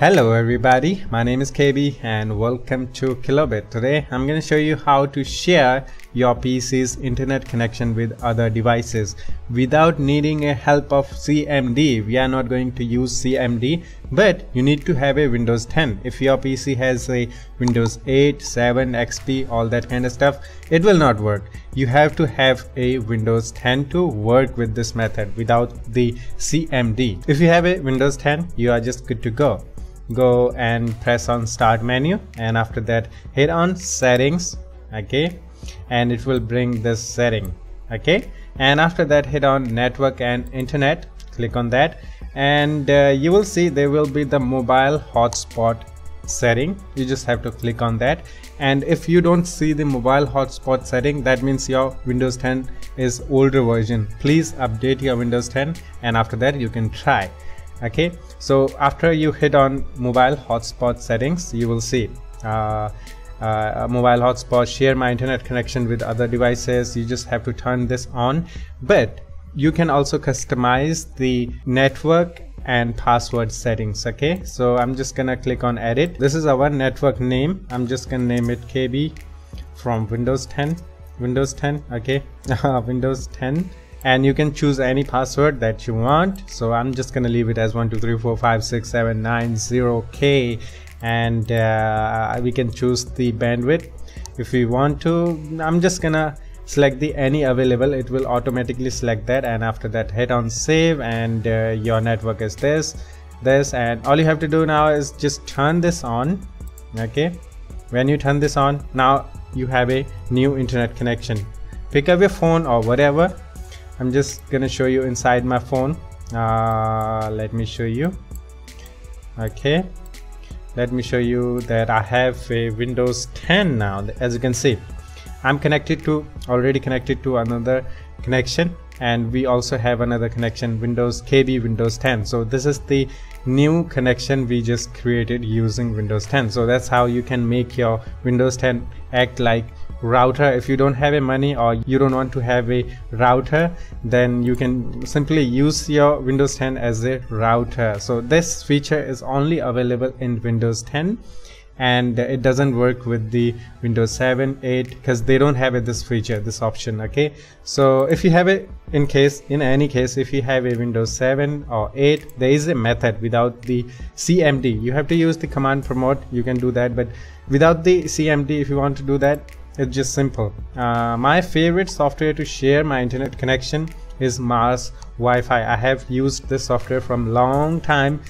Hello everybody, my name is KB and welcome to Kilobit. Today I'm going to show you how to share your PC's internet connection with other devices without needing a help of CMD. We are not going to use CMD but you need to have a Windows 10. If your PC has a Windows 8, 7, XP, all that kind of stuff, it will not work. You have to have a Windows 10 to work with this method without the CMD. If you have a Windows 10, you are just good to go go and press on start menu and after that hit on settings okay? And it will bring this setting okay? And after that hit on network and internet click on that. And uh, you will see there will be the mobile hotspot setting. You just have to click on that. And if you don't see the mobile hotspot setting that means your windows 10 is older version. Please update your windows 10 and after that you can try okay so after you hit on mobile hotspot settings you will see uh, uh, mobile hotspot share my internet connection with other devices. You just have to turn this on. But you can also customize the network and password settings okay? So i'm just gonna click on edit. This is our network name. I'm just gonna name it kb from windows 10 windows 10 okay? Windows 10 and you can choose any password that you want. So i'm just gonna leave it as 123456790k and uh, we can choose the bandwidth if we want to. I'm just gonna select the any available. It will automatically select that. And after that hit on save. And uh, your network is this this. And all you have to do now is just turn this on. Okay? When you turn this on now you have a new internet connection. Pick up your phone or whatever I'm just gonna show you inside my phone. Uh, let me show you. Okay. Let me show you that I have a Windows 10 now. As you can see I'm connected to already connected to another connection and we also have another connection Windows KB Windows 10 so this is the new connection we just created using Windows 10 so that's how you can make your Windows 10 act like router. If you don't have a money or you don't want to have a router then you can simply use your windows 10 as a router. So this feature is only available in windows 10 and it doesn't work with the windows 7 8 because they don't have it, this feature this option okay? So if you have it in case in any case if you have a windows 7 or 8 there is a method without the cmd you have to use the command promote. You can do that but without the cmd if you want to do that it's just simple. Uh, my favorite software to share my internet connection is mars wi-fi. I have used this software from long time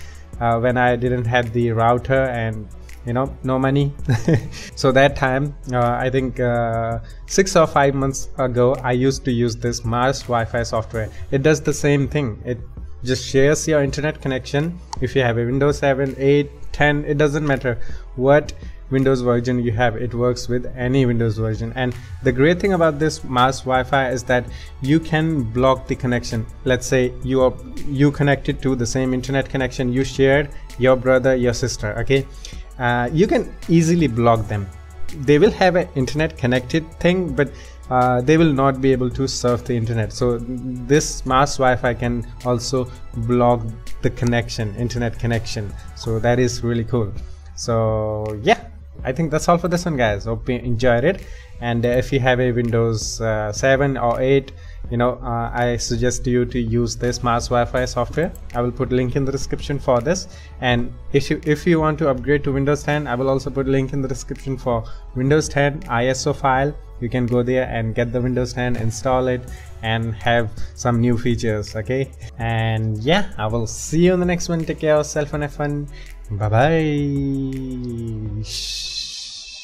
uh, when i didn't have the router and you know no money. So that time uh, i think uh, six or five months ago i used to use this mars wi-fi software. It does the same thing. It just shares your internet connection. If you have a windows 7 8 10 it doesn't matter what windows version you have it works with any windows version. And the great thing about this mars wi-fi is that you can block the connection. Let's say you are you connected to the same internet connection you shared your brother your sister okay? Uh, you can easily block them. They will have an internet connected thing but uh, they will not be able to surf the internet. So this mars wi-fi can also block the connection internet connection. So that is really cool. So yeah I think that's all for this one guys. Hope you enjoyed it. And uh, if you have a Windows uh, 7 or 8 you know uh, I suggest you to use this Mars Wi-Fi software. I will put link in the description for this. And if you if you want to upgrade to Windows 10 I will also put link in the description for Windows 10 ISO file. You can go there and get the Windows 10 install it and have some new features okay? And yeah I will see you in the next one. Take care of yourself and have fun. Bye bye